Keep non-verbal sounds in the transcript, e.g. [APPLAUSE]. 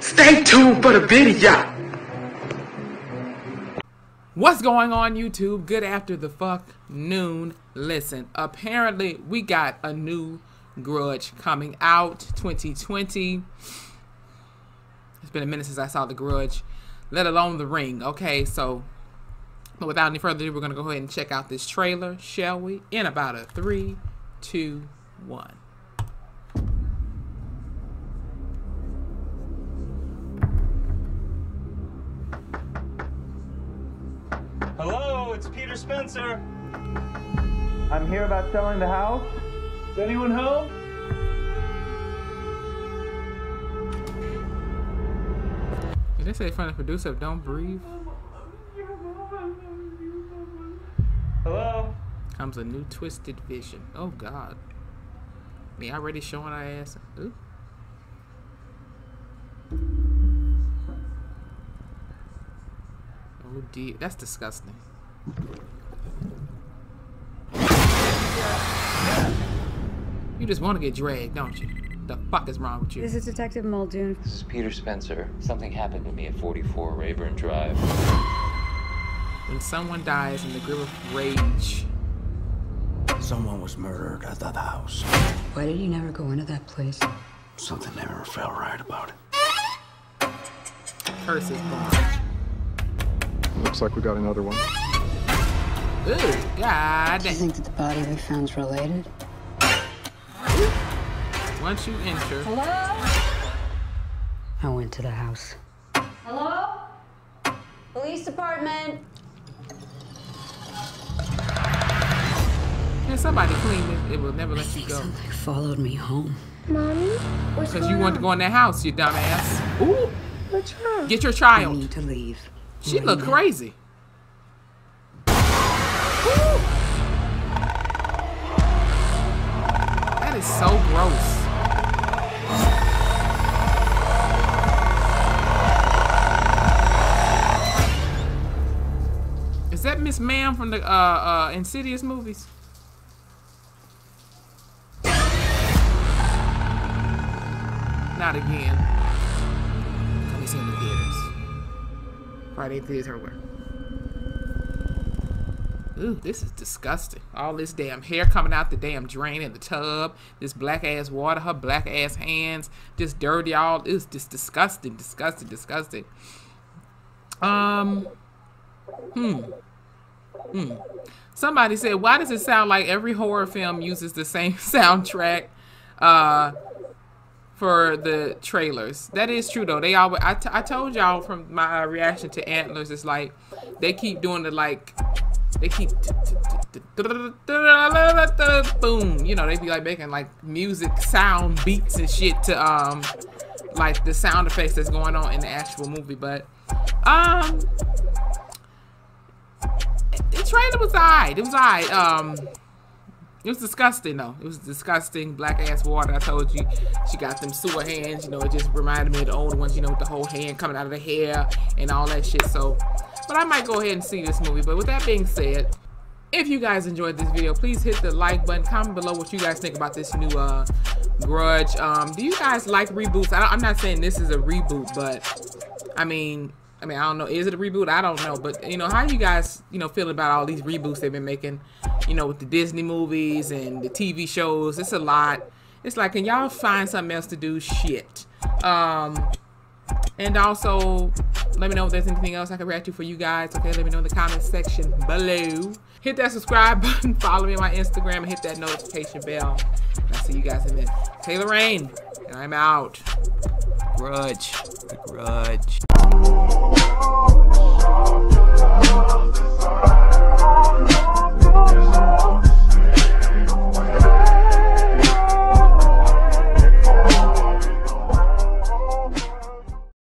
Stay tuned for the video. What's going on YouTube? Good after the fuck noon. Listen, apparently we got a new Grudge coming out 2020. It's been a minute since I saw the Grudge, let alone the Ring. Okay, so but without any further ado, we're gonna go ahead and check out this trailer, shall we? In about a three, two, one. It's Peter Spencer. I'm here about selling the house. Is anyone home? Did they say from the producer Don't Breathe? Hello? Comes a new twisted vision. Oh god. Me already showing our ass. Ooh. Oh dear, that's disgusting. You just want to get dragged, don't you? The fuck is wrong with you? This is Detective Muldoon. This is Peter Spencer. Something happened to me at 44 Reyburn Drive. When someone dies in the grip of rage, Someone was murdered at that house. Why did you never go into that place? Something never felt right about it. curse is born. Looks like we got another one. Ooh, god Do you think that the body we found's related? Once you enter, Hello? I went to the house. Hello? Police department. Can somebody clean it, it will never let you go. Something followed me home. Mommy? What's Because going you want to go in that house, you dumbass. Ooh, What's wrong? get your child. I child. need to leave. She right look now. crazy. Miss Ma'am from the uh, uh, Insidious movies? Not again. Coming soon to theaters. Friday theaters everywhere. Ooh, this is disgusting. All this damn hair coming out the damn drain in the tub. This black ass water, her black ass hands, just dirty. All it's just disgusting, disgusting, disgusting. Um, hmm, hmm. Somebody said, why does it sound like every horror film uses the same [LAUGHS] soundtrack? Uh, for the trailers. That is true though. They always I, I told y'all from my reaction to Antlers it's like they keep doing the like they keep boom, you know, they be like making like music sound beats and shit to um like the sound effects that's going on in the actual movie, but um trailer was alright. It was alright. Um it was disgusting though. It was disgusting. Black ass water. I told you. She got them sewer hands. You know, it just reminded me of the older ones. You know, with the whole hand coming out of the hair and all that shit. So, but I might go ahead and see this movie. But with that being said, if you guys enjoyed this video, please hit the like button. Comment below what you guys think about this new uh, Grudge. Um, do you guys like reboots? I I'm not saying this is a reboot, but I mean, I mean, I don't know. Is it a reboot? I don't know. But you know, how you guys, you know, feel about all these reboots they've been making? You know, with the Disney movies and the TV shows. It's a lot. It's like, can y'all find something else to do? Shit. Um, and also, let me know if there's anything else I can react to for you guys. Okay, let me know in the comment section below. Hit that subscribe [LAUGHS] button, follow me on my Instagram, and hit that notification bell. I'll see you guys in minute. Taylor Rain, and I'm out. Grudge. The grudge.